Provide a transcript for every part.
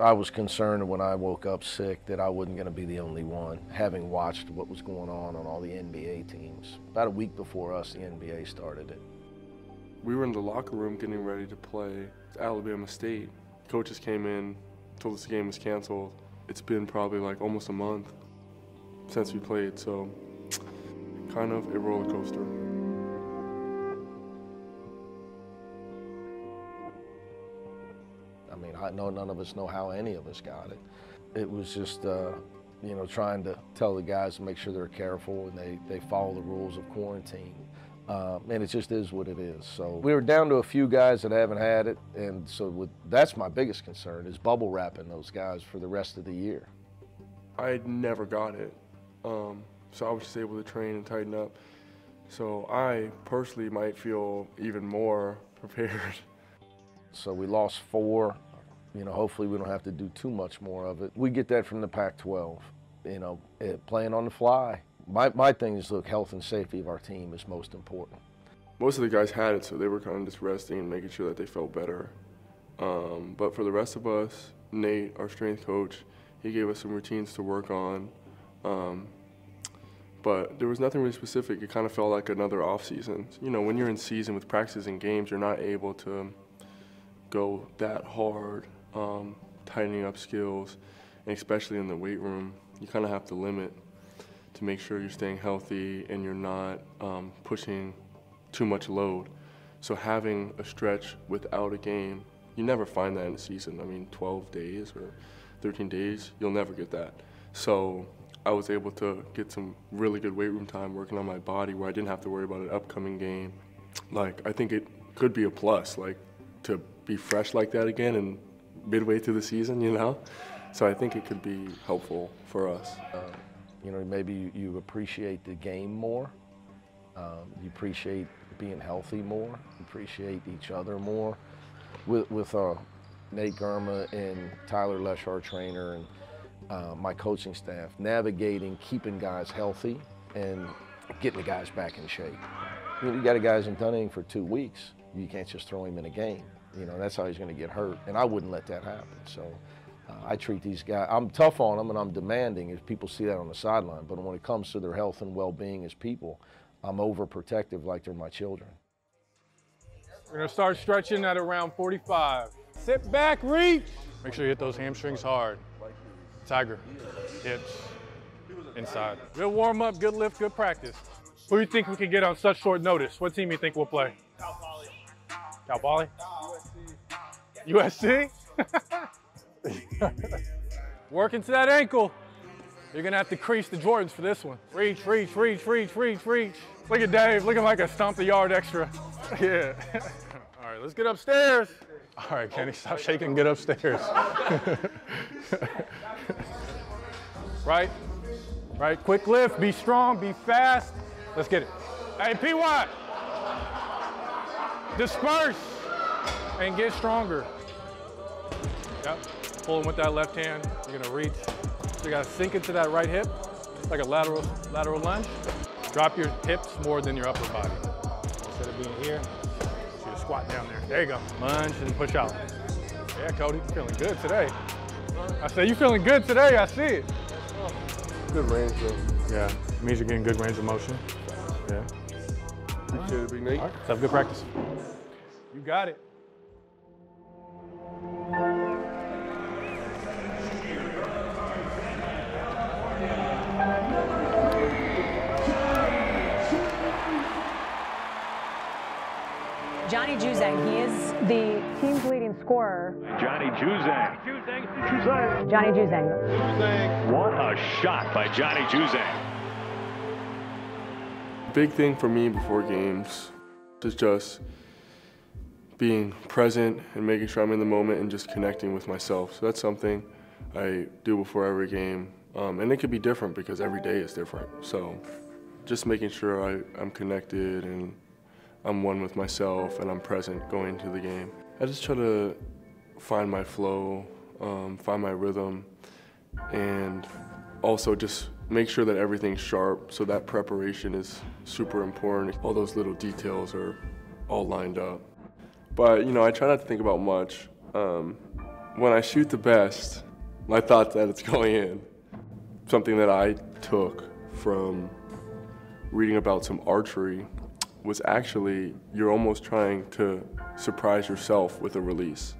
I was concerned when I woke up sick that I wasn't going to be the only one, having watched what was going on on all the NBA teams. About a week before us, the NBA started it. We were in the locker room getting ready to play Alabama State. Coaches came in, told us the game was canceled. It's been probably like almost a month since we played, so kind of a roller coaster. I know none of us know how any of us got it. It was just, uh, you know, trying to tell the guys to make sure they're careful and they, they follow the rules of quarantine. Uh, and it just is what it is. So we were down to a few guys that haven't had it, and so with, that's my biggest concern is bubble wrapping those guys for the rest of the year. I never got it, um, so I was just able to train and tighten up. So I personally might feel even more prepared. So we lost four. You know, hopefully we don't have to do too much more of it. We get that from the Pac-12. You know, it, playing on the fly. My, my thing is, look, health and safety of our team is most important. Most of the guys had it, so they were kind of just resting and making sure that they felt better. Um, but for the rest of us, Nate, our strength coach, he gave us some routines to work on. Um, but there was nothing really specific. It kind of felt like another off season. You know, when you're in season with practices and games, you're not able to go that hard, um, tightening up skills, and especially in the weight room, you kind of have to limit to make sure you're staying healthy and you're not um, pushing too much load. So having a stretch without a game, you never find that in a season. I mean, 12 days or 13 days, you'll never get that. So I was able to get some really good weight room time working on my body where I didn't have to worry about an upcoming game. Like, I think it could be a plus, like, to be fresh like that again and midway through the season, you know? So I think it could be helpful for us. Uh, you know, maybe you, you appreciate the game more. Um, you appreciate being healthy more. Appreciate each other more. With, with uh, Nate Girma and Tyler Lesh, trainer, and uh, my coaching staff, navigating, keeping guys healthy and getting the guys back in shape. You, know, you got a guy's done anything for two weeks. You can't just throw him in a game. You know, that's how he's going to get hurt. And I wouldn't let that happen. So uh, I treat these guys, I'm tough on them and I'm demanding if people see that on the sideline. But when it comes to their health and well being as people, I'm overprotective like they're my children. We're going to start stretching at around 45. Sit back, reach. Make sure you hit those hamstrings hard. Tyger, hips, inside. Good warm up, good lift, good practice. Who do you think we can get on such short notice? What team do you think we'll play? Cal Poly. Cal Poly? USC? Working to that ankle. You're gonna have to crease the Jordans for this one. Reach, reach, reach, reach, reach, reach. Look at Dave, looking like a stomp the yard extra. yeah. All right, let's get upstairs. All right, Kenny, stop shaking get upstairs. right, right, quick lift, be strong, be fast. Let's get it. Hey, PY, disperse and get stronger. Yep, pulling with that left hand. You're gonna reach. So you gotta sink into that right hip, like a lateral, lateral lunge. Drop your hips more than your upper body. Instead of being here, so you squat down there. There you go. Lunge and push out. Yeah, Cody, feeling good today. I say you feeling good today, I see it. Good range though. Yeah, it means you're getting good range of motion. Yeah. Appreciate it, Big Nate. All right, let's have good practice. You got it. Juzang, he is the team's leading scorer. Johnny Juzang. Johnny Juzang. What a shot by Johnny Juzang. Big thing for me before games is just being present and making sure I'm in the moment and just connecting with myself. So that's something I do before every game. Um, and it could be different because every day is different. So just making sure I, I'm connected and I'm one with myself and I'm present going into the game. I just try to find my flow, um, find my rhythm, and also just make sure that everything's sharp so that preparation is super important. All those little details are all lined up. But, you know, I try not to think about much. Um, when I shoot the best, my thought that it's going in. Something that I took from reading about some archery was actually you're almost trying to surprise yourself with a release.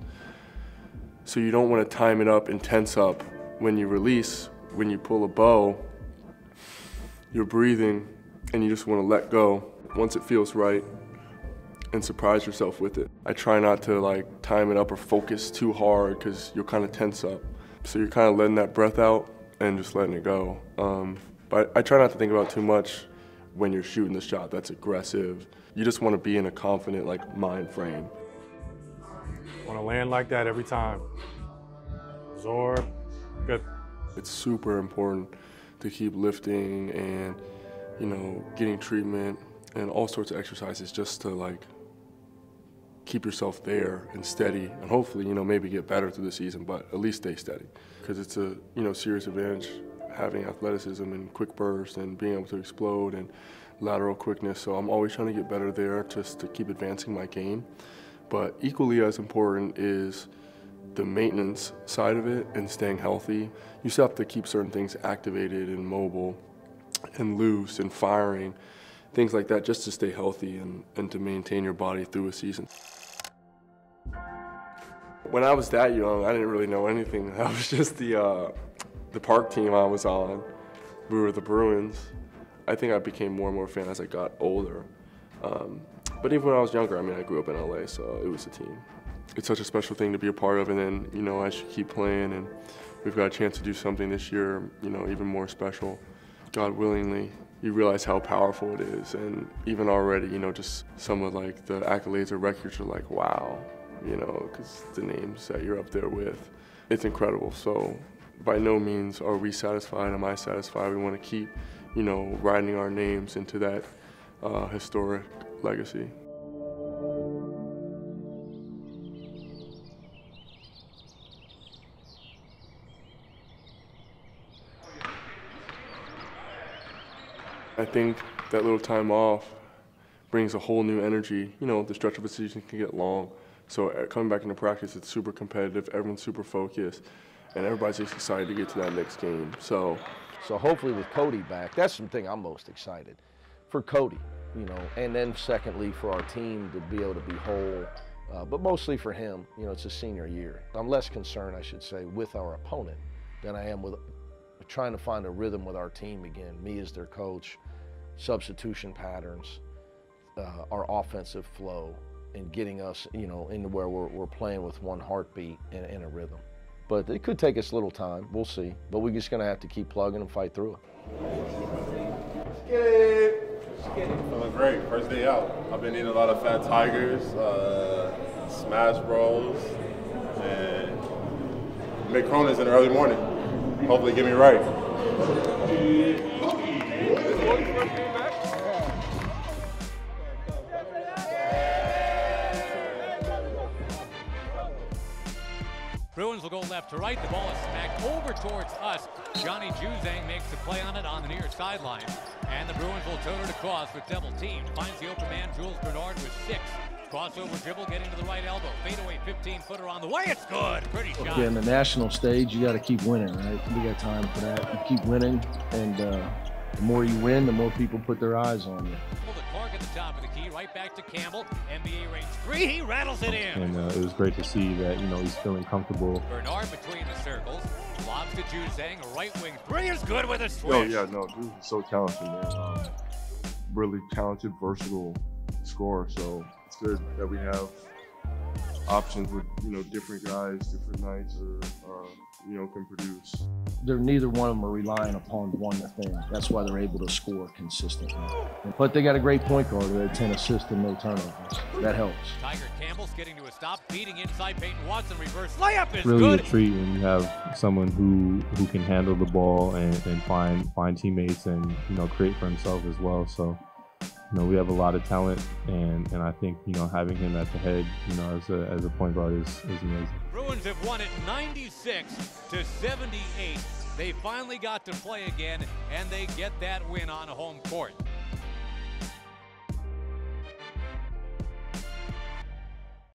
So you don't want to time it up and tense up when you release, when you pull a bow, you're breathing and you just want to let go once it feels right and surprise yourself with it. I try not to like time it up or focus too hard because you'll kind of tense up. So you're kind of letting that breath out and just letting it go. Um, but I try not to think about too much when you're shooting the shot that's aggressive. You just want to be in a confident like mind frame. Want to land like that every time. Absorb. Good. It's super important to keep lifting and you know getting treatment and all sorts of exercises just to like keep yourself there and steady and hopefully you know maybe get better through the season but at least stay steady because it's a you know serious advantage having athleticism and quick bursts and being able to explode and lateral quickness so i'm always trying to get better there just to keep advancing my game but equally as important is the maintenance side of it and staying healthy you still have to keep certain things activated and mobile and loose and firing things like that just to stay healthy and, and to maintain your body through a season. When I was that young, I didn't really know anything. I was just the, uh, the park team I was on. We were the Bruins. I think I became more and more fan as I got older. Um, but even when I was younger, I mean, I grew up in LA, so it was a team. It's such a special thing to be a part of, and then, you know, I should keep playing and we've got a chance to do something this year, you know, even more special, God willingly, you realize how powerful it is. And even already, you know, just some of like the accolades or records are like, wow, you know, because the names that you're up there with, it's incredible. So by no means are we satisfied. Am I satisfied? We want to keep, you know, writing our names into that uh, historic legacy. I think that little time off brings a whole new energy. You know, the stretch of a season can get long. So uh, coming back into practice, it's super competitive. Everyone's super focused, and everybody's just excited to get to that next game. So, so hopefully with Cody back, that's the thing I'm most excited for Cody. You know, and then secondly for our team to be able to be whole, uh, but mostly for him. You know, it's a senior year. I'm less concerned, I should say, with our opponent than I am with trying to find a rhythm with our team again. Me as their coach substitution patterns, uh, our offensive flow, and getting us, you know, into where we're, we're playing with one heartbeat and, and, a rhythm. But it could take us a little time. We'll see. But we're just going to have to keep plugging and fight through it. get it. Feeling great. First day out. I've been eating a lot of fat tigers, uh, smash bros, and make Cronas in the early morning. Hopefully, get me right. Will go left to right. The ball is smacked over towards us. Johnny Juzang makes the play on it on the near sideline. And the Bruins will tote it across with double team. Finds the open man, Jules Bernard with six. Crossover dribble, getting to the right elbow. Fadeaway 15 footer on the way. It's good. Pretty shot. Okay, in the national stage, you got to keep winning, right? We got time for that. You keep winning, and uh, the more you win, the more people put their eyes on you. Clark at the top of the key, right back to Campbell. NBA range three, he rattles it in. And uh, it was great to see that, you know, he's feeling comfortable. Bernard between the circles, lobs to Juzang, a right wing three is good with a switch. Oh, yeah, no, Jules is so talented, man. Um, really talented, versatile scorer. So it's good that we have options with, you know, different guys, different nights, or, or you know, can produce. They're neither one of them are relying upon one thing. That's why they're able to score consistently. But they got a great point guard. They had 10 assists and no turnovers. That helps. Tyger Campbell's getting to a stop, beating inside Peyton Watson. Reverse layup is really good. a treat when you have someone who who can handle the ball and, and find find teammates and you know create for himself as well. So you know, we have a lot of talent, and, and I think, you know, having him at the head, you know, as a, as a point guard is, is amazing. Bruins have won it 96 to 78. They finally got to play again, and they get that win on home court.